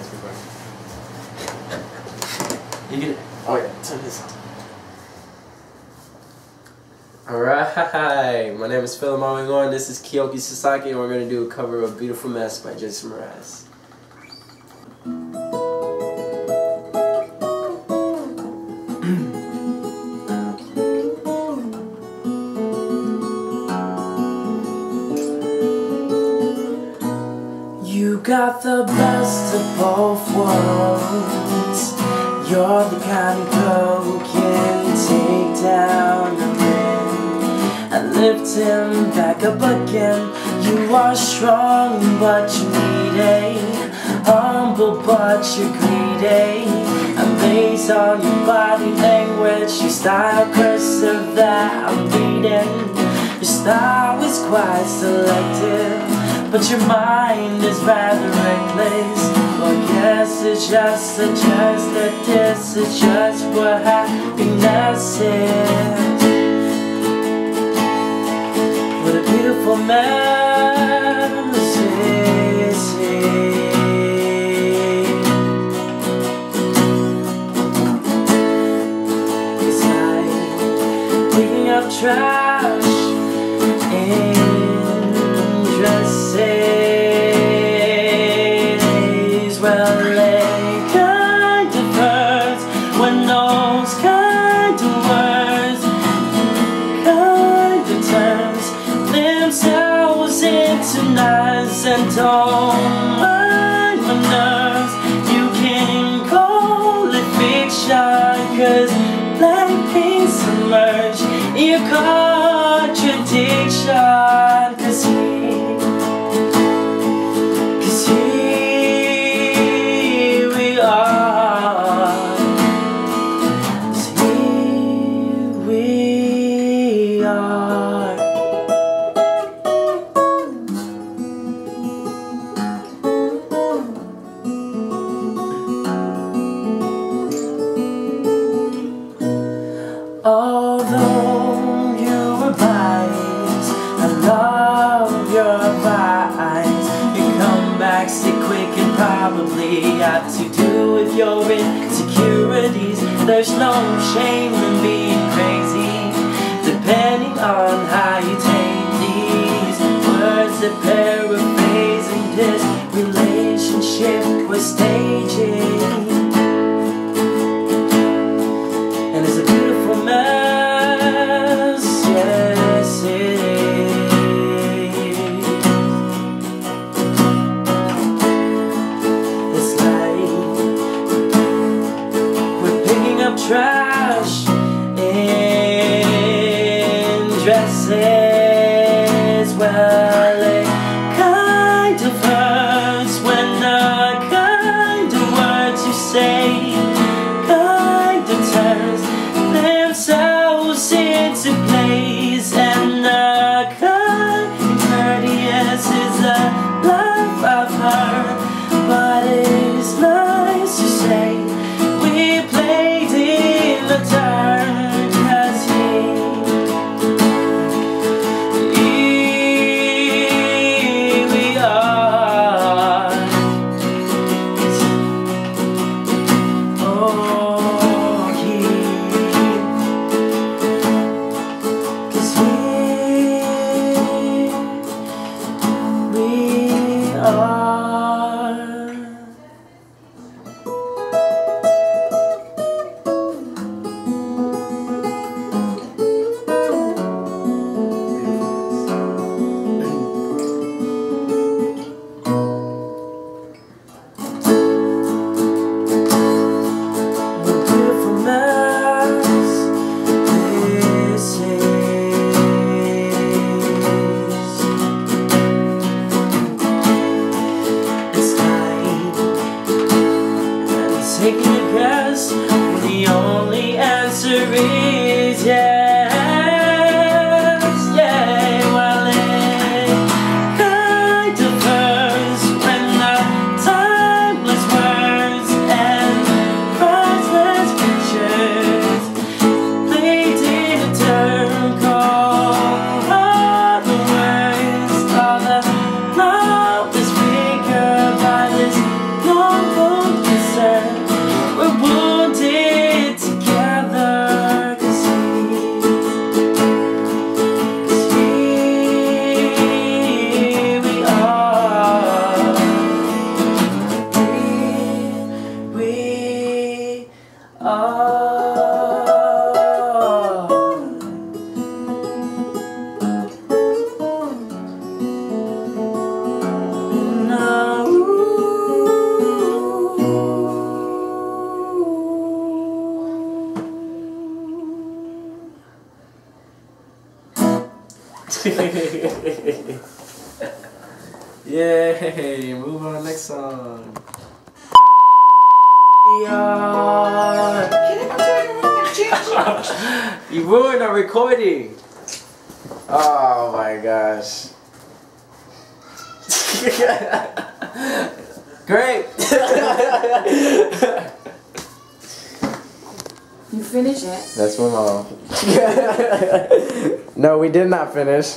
it's recording. You get it. Oh, yeah, turn this on. Alright, my name is Philip Mauigoa, this is Kiyoki Sasaki, and we're going to do a cover of Beautiful Mess by Jason Mraz. Got the best of both worlds. You're the kind of girl who can take down a man And lift him back up again. You are strong but you need a Humble but you're greedy And based on your body language Your style cursive that I'm reading. Your style is quite selective but your mind is rather reckless. Well, guess it just suggests that this is just what happiness is. What a beautiful mess is. It's like picking up trash don't probably have to do with your insecurities. There's no shame in being crazy, depending on how you take these words that trash in dresses Well, it kind of hurts when the kind of words you say kind of turns themselves into place and the kind courteous is the love I've heard but it's Yay! Move on next song. Yeah. you ruined our recording. Oh my gosh. Great. You finish it. That's my mom. no, we did not finish.